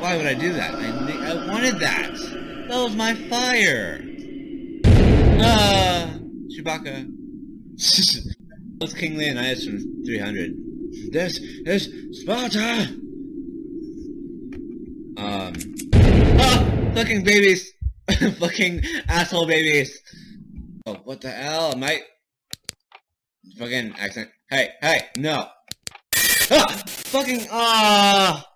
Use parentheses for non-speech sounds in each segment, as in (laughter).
Why would I do that? I, I wanted that. That was my fire. Uh, Chewbacca. (laughs) That's King Leonidas from 300. This is Sparta! Um. Ah! Fucking babies! (laughs) fucking asshole babies! Oh, what the hell? Am I... Fucking accent. Hey, hey, no! Ah! Fucking, ah!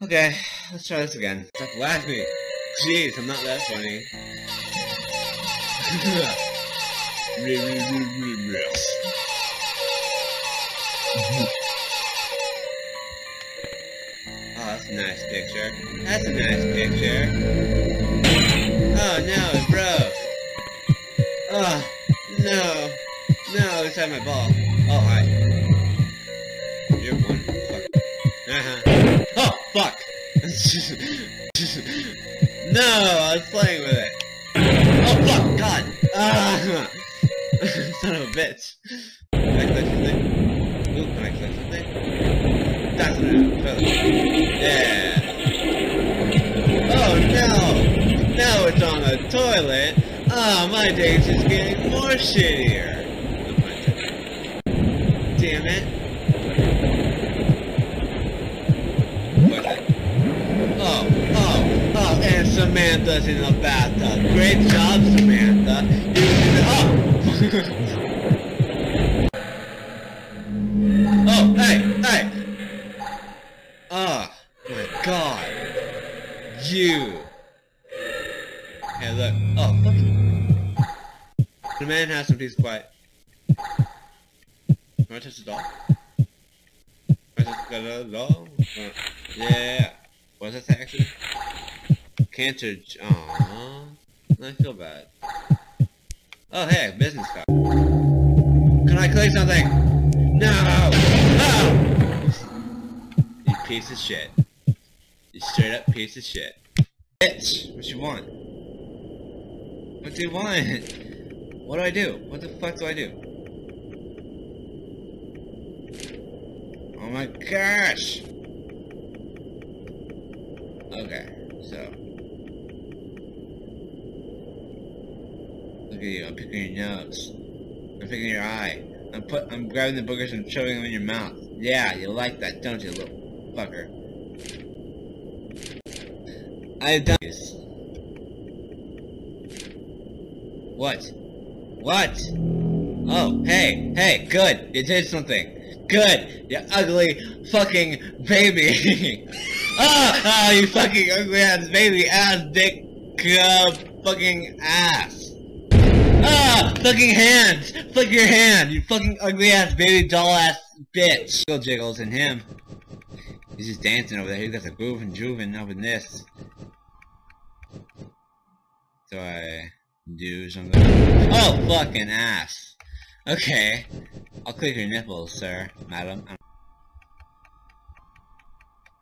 Okay, let's try this again. Stop laughing. Jeez, I'm not that funny. oh, that's a nice picture. That's a nice picture. Oh no, it broke. Oh, no. No, inside my ball. Fuck! no, I was playing with it. Oh, fuck! God! Ah! (laughs) Son of a bitch. Can I click something? Ooh, can I click something? That's what Yeah. Oh no! Now it's on the toilet! Oh, my day's just getting more shittier. Samantha's in the bathtub. Great job, Samantha. It. Oh! (laughs) oh, hey, hey! Oh, my god. You. Hey, look. Oh, fuck you. The man has some peace quiet. Can I touch the doll? Can I touch the? Uh, yeah. What does that say actually? Cancer. Aww. I feel bad. Oh, hey, business card. Can I click something? No! No! you piece of shit. You straight up piece of shit. Bitch! What you want? What do you want? What do I do? What the fuck do I do? Oh my gosh! Okay, so. Look at you, I'm picking your nose. I'm picking your eye. I'm put I'm grabbing the boogers and shoving them in your mouth. Yeah, you like that, don't you, little fucker? I've done this. What? What? Oh, hey, hey, good, you did something. Good, you ugly fucking baby. (laughs) ah, oh, you fucking ugly ass baby ass dick uh, fucking ass. Fucking hands. Flick your hand, you fucking ugly ass baby doll ass bitch. Jiggle jiggles and him. He's just dancing over there. He's got the groove and up in this. So I do something. Oh, fucking ass. Okay. I'll click your nipples, sir, madam.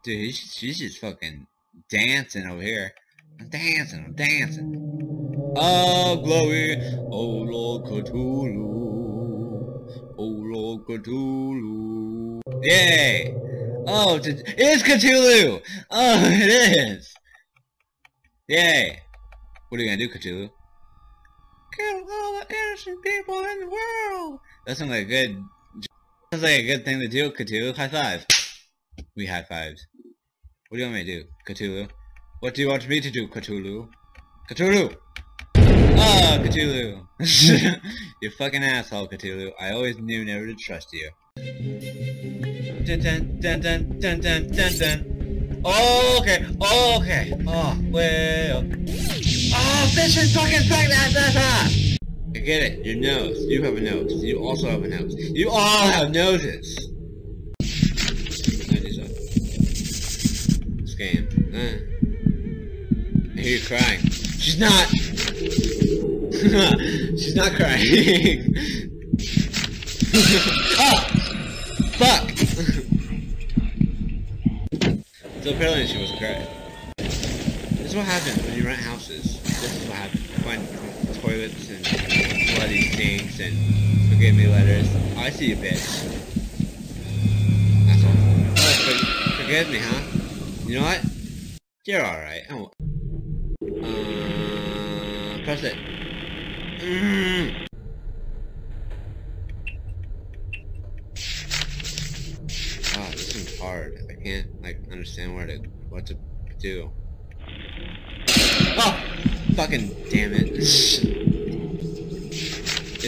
Dude, he's, she's just fucking dancing over here. I'm dancing, I'm dancing. Oh, glory, oh Lord Cthulhu, oh Lord Cthulhu. Yay! Oh, it is Cthulhu! Oh, it is! Yay! What are you gonna do, Cthulhu? Kill all the innocent people in the world! That sounds like a good... Sounds like a good thing to do, Cthulhu. High five. We high fived. What do you want me to do, Cthulhu? What do you want me to do, Cthulhu? Cthulhu! Oh, Cthulhu! (laughs) you fucking asshole, Cthulhu. I always knew never to trust you. Dun dun dun dun dun dun dun dun. Oh, okay. Oh, okay. Oh, well. Oh, fish is fucking pregnant! I get it. Your nose. You have a nose. You also have a nose. You all have noses. This game. Uh. I hear you crying. She's not. (laughs) She's not crying. (laughs) oh! Fuck! so apparently she wasn't crying. This is what happens when you rent houses. This is what happens. You find toilets and bloody sinks and forgive me letters. Oh, I see you, bitch. Asshole. Oh, for, forgive me, huh? You know what? You're alright. Oh. Uh, press it. Oh, this is hard. I can't like understand what to what to do. Oh, fucking damn it! is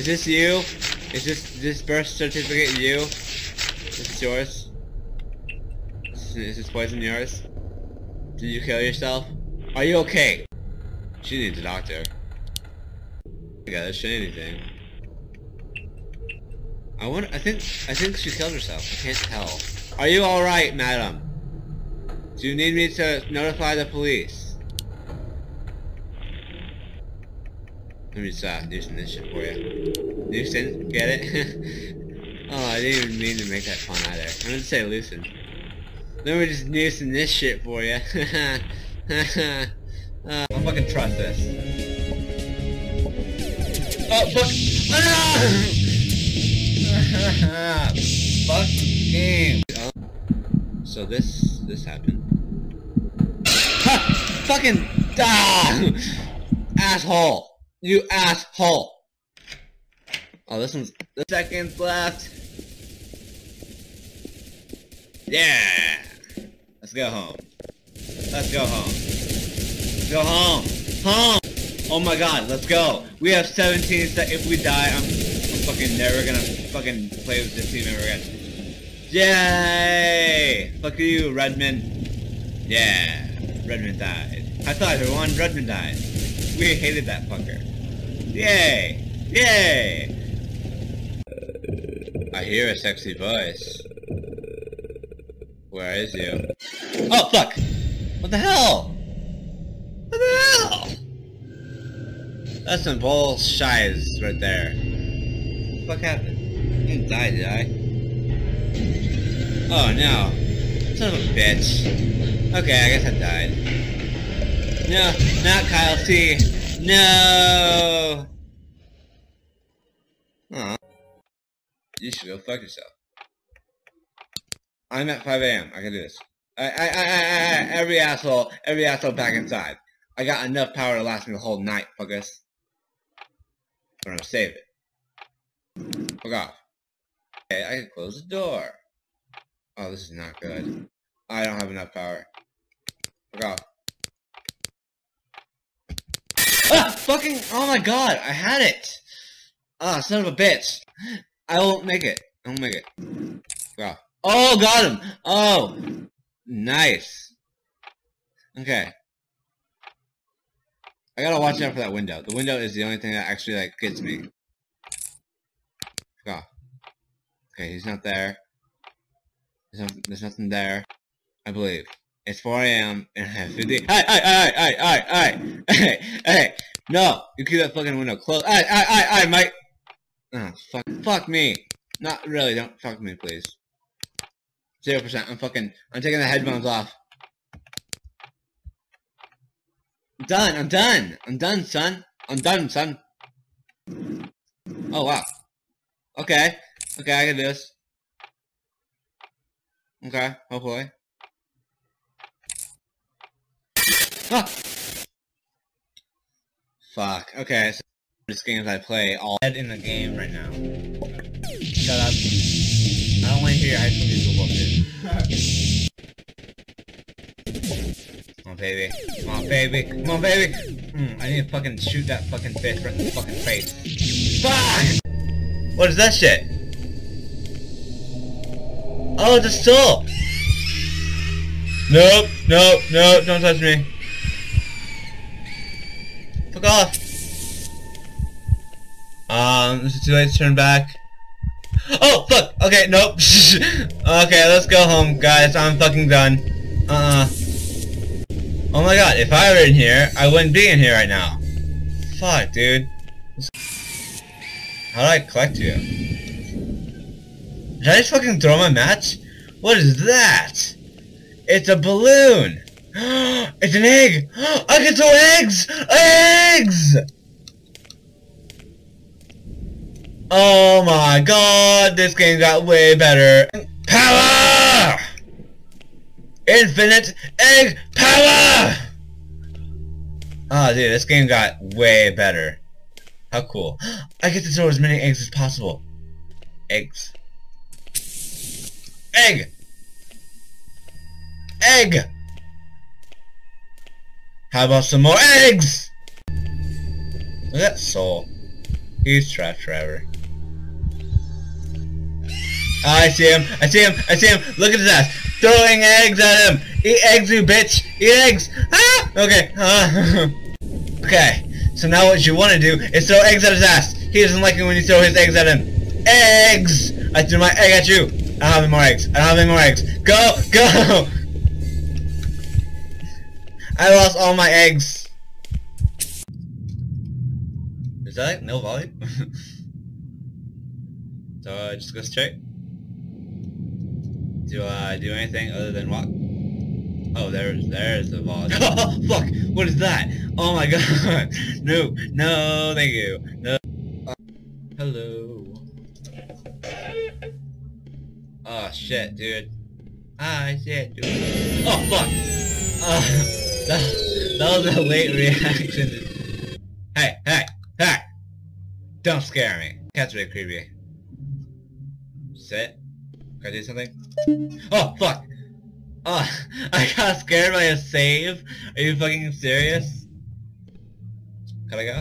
this you? Is this this birth certificate you? Is this yours? Is this poison yours? Did you kill yourself? Are you okay? She needs a doctor. I gotta anything. I wonder. I think. I think she killed herself. I can't tell. Are you all right, madam? Do you need me to notify the police? Let me stop using this shit for you. Loosen, get it? (laughs) oh, I didn't even mean to make that fun either. I'm gonna say loosen. Let me just loosen this shit for you. (laughs) uh, I'll fucking trust this. Oh, fuck! Ah! fuck game. So this, this happened. Ha! Fucking, ah! Asshole! You asshole! Oh, this one's the seconds left. Yeah! Let's go home. Let's go home. Go home. Home! Oh my god, let's go. We have 17 seconds. If we die, I'm, I'm fucking never gonna fucking play with this team ever again. Yay! Fuck you, Redmond. Yeah, Redmond died. I thought everyone, Redmond died. We hated that fucker. Yay! Yay! I hear a sexy voice. Where is you? Oh, fuck! What the hell? What the hell? That's some bullshit right there. What the fuck happened? You didn't die, did I? Oh, no. Son of a bitch. Okay, I guess I died. No, not Kyle C. No! Aw. You should go fuck yourself. I'm at 5 a.m. I can do this. I, I, I, I, I, every asshole, every asshole back inside. I got enough power to last me the whole night, fuckers. I'm gonna save it. Fuck off. Okay, I can close the door. Oh, this is not good. I don't have enough power. Fuck off. Ah! Fucking, oh my god, I had it! Ah, son of a bitch. I won't make it. I won't make it. Wow. Oh, got him! Oh! Nice. Okay. I gotta watch out for that window. The window is the only thing that actually, like, gets me. Go. Okay, he's not there. There's, no, there's nothing there. I believe. It's 4 a.m. and I have 50- Hey, hey, hey, hey, hey, hey, hey, hey, no! You keep that fucking window closed. Hey, hey, hey, hey, Mike! Oh, fuck, fuck me. Not really, don't fuck me, please. Zero percent. I'm fucking, I'm taking the headphones off. I'm done, I'm done. I'm done, son. I'm done, son. Oh, wow. Okay. Okay, I do this. Okay, hopefully. Ah! Fuck. Okay, so this games I play all in the game right now. Shut up. I don't want to hear your high school musical baby. Come on, baby. Come on, baby. Mm, I need to fucking shoot that fucking fish right in the fucking face. Fuck! What is that shit? Oh, it's a! Nope, nope, nope, don't touch me. Fuck off. Um, is it too late to turn back? Oh, fuck! Okay, nope. (laughs) okay, let's go home, guys. I'm fucking done. Uh-uh. Oh my god, if I were in here, I wouldn't be in here right now. Fuck, dude. How do I collect you? Did I just fucking throw my match? What is that? It's a balloon! (gasps) it's an egg! (gasps) I can throw eggs! Eggs! Oh my god, this game got way better. Power! Infinite egg power! Oh, dude, this game got way better. How cool. (gasps) I get to throw as many eggs as possible. Eggs. Egg! Egg! How about some more eggs? Look at that soul. He's trapped forever. Oh, I see him. I see him. I see him. Look at his ass. Throwing eggs at him. Eat eggs, you bitch. Eat eggs. Ah! Okay. Uh, (laughs) okay. So now what you want to do is throw eggs at his ass. He doesn't like it when you throw his eggs at him. Eggs! I threw my egg at you. I don't have any more eggs. I don't have any more eggs. Go! Go! (laughs) I lost all my eggs. Is that like no volume? (laughs) so uh, just go straight. Do I do anything other than walk? Oh, there's there's the volume. (laughs) Oh, fuck! What is that? Oh my god! (laughs) No, no, thank you. No. Uh, hello. Oh shit, dude. Ah, shit, dude. Oh fuck! Uh, (laughs) that, that was a late reaction. Hey, hey, hey! Don't scare me. Cat's really creepy. Sit. Can I do something? Oh, fuck! Oh, (laughs) I got scared by a save? Are you fucking serious? Can I go?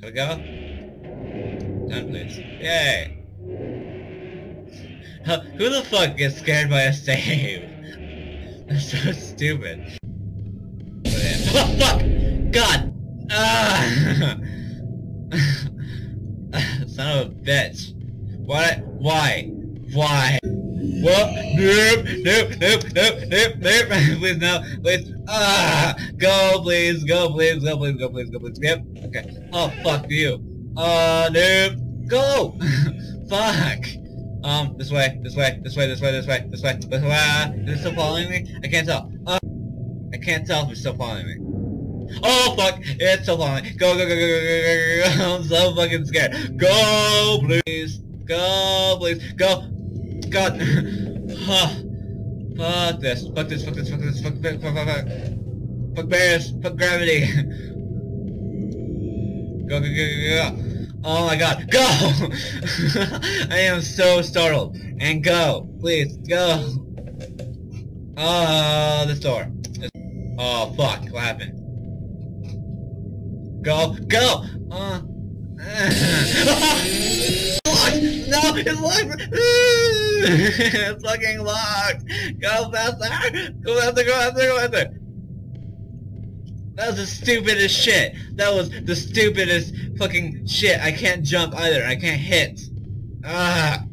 Can I go? Done, please. Yay! Who the fuck gets scared by a save? (laughs) That's so stupid. Oh, fuck! God! Ah! (laughs) Son of a bitch. What? Why? Why? What? Nope, nope, nope, nope, nope, nope. (laughs) please no, please. Ah, go, please, go, please, go, please, go, please, go, please. Yep. Okay. Oh, fuck you. Uh, nope. Go. (laughs) fuck. Um, this way, this way, this way, this way, this way, this way, this way. Is it still following me? I can't tell. Uh, I can't tell if it's still following me. Oh fuck! It's still following. Go, go, go, go, go, go, go, go. (laughs) I'm so fucking scared. Go, please. Go, please. Go. God. (sighs) huh. Fuck this. Fuck this. Fuck this. Fuck this. Fuck fuck fuck fuck. Fuck, bears. Fuck gravity. (laughs) go, go, go, go, go. Oh my god. Go! (laughs) I am so startled. And go. Please, go. Oh, this door. Oh, fuck. What happened? Go. Go! Uh. No, it's locked! fucking locked! Go faster! Go faster, go faster, go faster! That was the stupidest shit. That was the stupidest fucking shit. I can't jump either. I can't hit. Ah.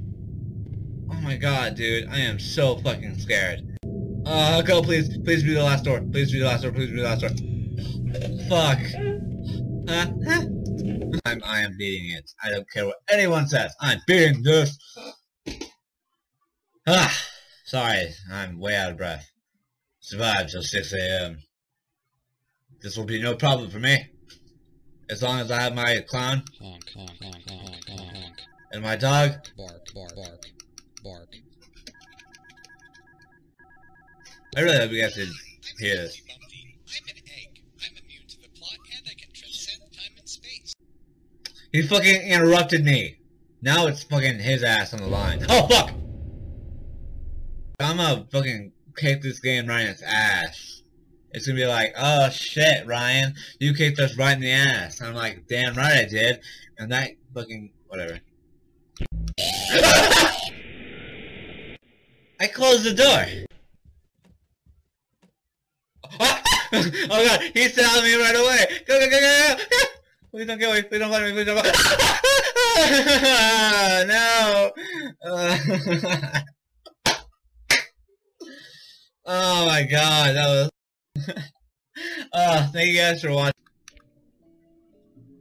Oh my god, dude. I am so fucking scared. Uh, go please. Please be the last door. Please be the last door. Please be the last door. Fuck. Huh? Huh? I'm, I am beating it. I don't care what anyone says. I'm beating this. Ah. Sorry. I'm way out of breath. Survived till 6 a.m. This will be no problem for me. As long as I have my clown. Honk, honk, honk, honk, honk, honk. And my dog. Bark, bark, bark, bark. I really hope you guys can hear this. I'm an egg. I'm immune to the plot and I can transcend time and space. He fucking interrupted me. Now it's fucking his ass on the line. Oh fuck! I'm gonna fucking kick this game in its ass. It's gonna be like, oh shit, Ryan, you kicked us right in the ass. I'm like, damn right I did. And that fucking whatever. (laughs) I closed the door. (laughs) oh god, he saw me right away. Go, go, go. Please don't kill me. Please don't find me. Please don't find me. no. Uh, (laughs) oh my god, that was. (laughs) oh, thank you guys for watching.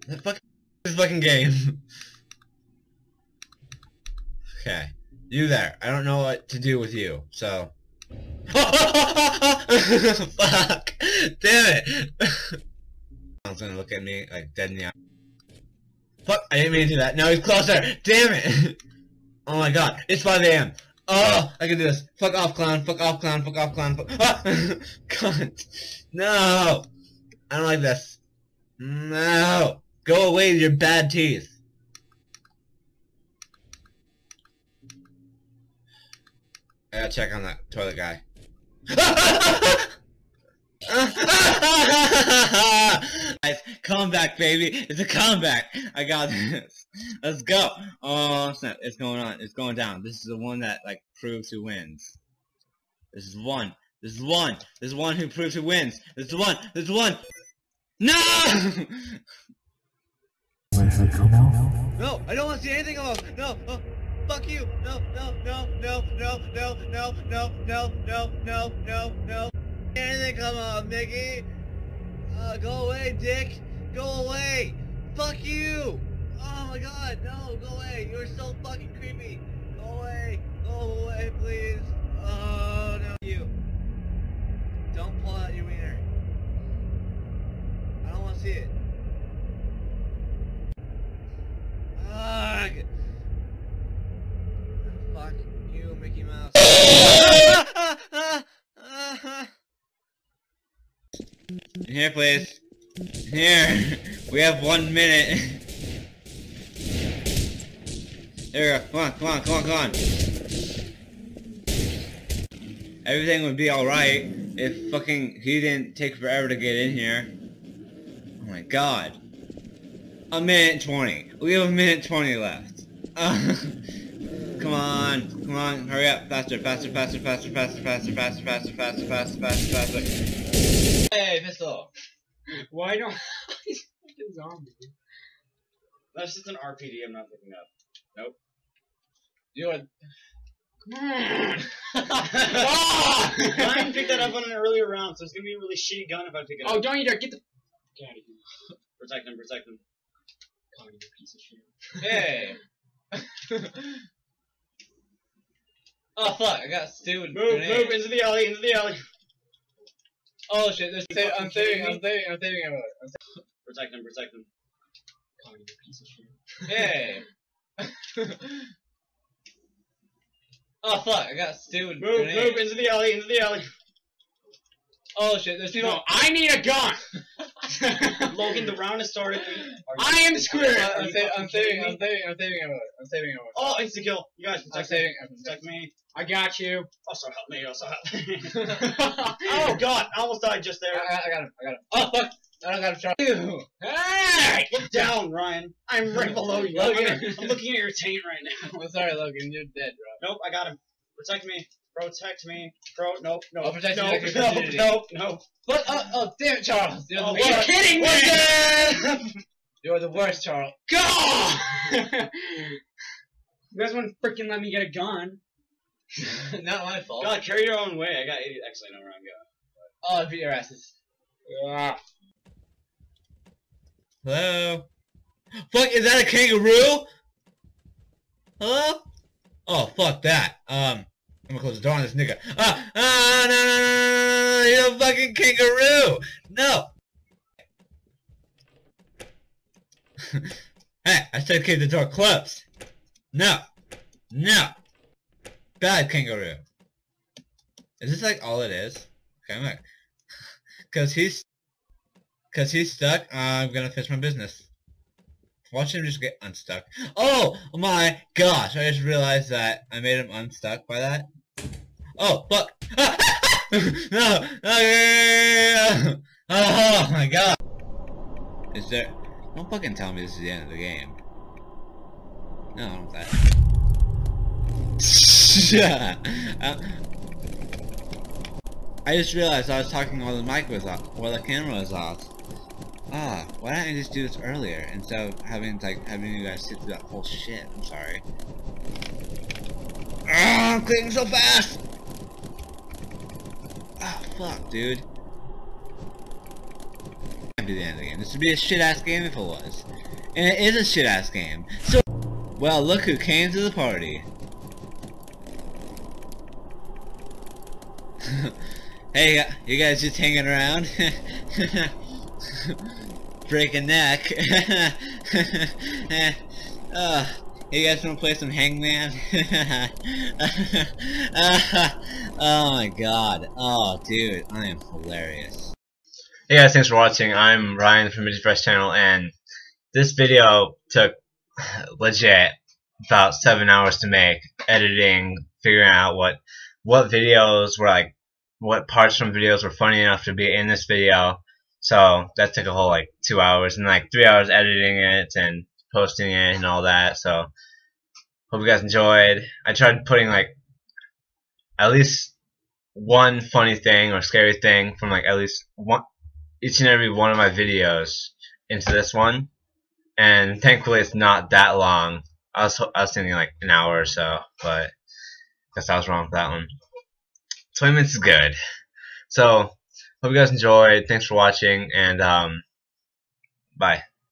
The fuck this fucking game. (laughs) okay, you there. I don't know what to do with you, so. Fuck! Damn it! Was gonna look at me like dead in the eye. Fuck! I didn't mean to do that. No, he's closer! Damn it! (laughs) Oh my god, it's 5 a.m. Oh, I can do this. Fuck off, clown. Fuck off, clown. Fuck off, clown. Fuck. Ah! (laughs) Cunt. No. I don't like this. No. Go away with your bad teeth. I gotta check on that toilet guy. (laughs) Guys, comeback, baby. It's a comeback. I got this. Let's go. Oh, snap. It's going on. It's going down. This is the one that, like, proves who wins. This is one. This is one. This is one who proves who wins. This is one. This is one. No! no, I don't want to see anything else. No, oh, fuck you. No, no, no, no, no, no, no, no, no, no, no, no, no. Anything come on, Mickey. Uh, go away, Dick. Go away. Fuck you. Oh my god, no, go away. You're so fucking creepy. Go away. Go away, please. Oh, no. You. Don't pull out your wiener. I don't want to see it. Ugh. Fuck you, Mickey Mouse. (laughs) Here, please. Here. We have one minute. There we go. Come on, come on, come on, come on. Everything would be alright if fucking he didn't take forever to get in here. Oh my god. A minute 20. We have a minute 20 left. Uh, come on, come on, hurry up, faster, faster, faster, faster, faster, faster, faster, faster, faster, faster, faster, faster. Hey, pistol. Why don't (laughs) he's fucking zombie? That's just an RPD I'm not picking up. Nope. You are... Come on! (laughs) ah! Ryan picked that up on an earlier round, so it's gonna be a really shitty gun if I pick it Oh, up. don't you dare get the fuck out of here. Protect him, protect him. God, you piece of shit. Hey. (laughs) oh fuck, I got stupid. Move, move into the alley, into the alley. Oh shit, there's two- I'm saving- I'm saving, I'm saving him. Protect him, protect him. God, you piece of shit. Hey. (laughs) oh fuck, I got stupid. Move, move into the alley, into the alley. Oh shit, there's people. No, I need a gun! (laughs) Logan, the round has started. Are you- I am screwed! Are I'm, you sa- I'm saving, I'm saving, I'm saving him. I'm saving him. Oh, insta kill. You guys I'm protect saving. me. Protect me. I got you. Also help me, also help me. (laughs) oh god, I almost died just there. I, I, I got him. I got him. Oh fuck! I don't got him shot. Ew. Hey! Look down, Ryan. I'm right below you. I'm, I'm looking at your taint right now. (laughs) I'm sorry, Logan. You're dead, bro. Nope, I got him. Protect me. Protect me. Pro. Nope. Nope. I'll protect you nope. like your Nope. virginity. Nope. Nope. What? Oh, oh, damn it, Charles. You're Oh, the are you kidding me? What (laughs) You're the worst, Charles. Go! (laughs) you guys wouldn't freaking let me get a gun. (laughs) Not my fault. God, carry your own way. I got 80. Actually, no, where I'm going. Oh, I beat your asses. Ah. Hello? Fuck, is that a kangaroo? Hello? Oh, fuck that. Um, I'm gonna close the door on this nigga. Ah, ah, no, no, no, no, you're a fucking kangaroo! No! (laughs) hey, I said keep the door closed. No. No. Bad kangaroo. Is this like all it is? Okay, I'm (laughs) cause he's Cause he's stuck, I'm gonna finish my business. Watch him just get unstuck. Oh my gosh, I just realized that I made him unstuck by that. Oh, fuck! (laughs) no! No! (laughs) Oh my god! Is there... Don't fucking tell me this is the end of the game. No, I don't that. (laughs) Uh, I just realized I was talking while the mic was off, while the camera was off. Ah, why didn't I just do this earlier instead of having like having you guys sit through that whole shit? I'm sorry. Ah, I'm clicking so fast. Ah, fuck, dude. Can't be the end of the game. This would be a shit ass game if it was, and it is a shit ass game. So, well, look who came to the party. (laughs) hey, you guys just hanging around? (laughs) (laughs) Break a neck. (laughs) uh, you guys want to play some Hangman? (laughs) oh my god. Oh, dude, I am hilarious. Hey guys, thanks for watching. I'm Ryan from Midget Fresh Channel, and this video took (sighs) legit about seven hours to make, editing, figuring out what what videos were like, what parts from videos were funny enough to be in this video. So that took a whole like two hours, and like three hours editing it and posting it and all that. So hope you guys enjoyed. I tried putting like at least one funny thing or scary thing from like at least one each and every one of my videos into this one, and thankfully it's not that long. I was I was thinking like an hour or so, but I guess I was wrong with that one. 20 minutes is good. So hope you guys enjoyed. Thanks for watching, and um, bye.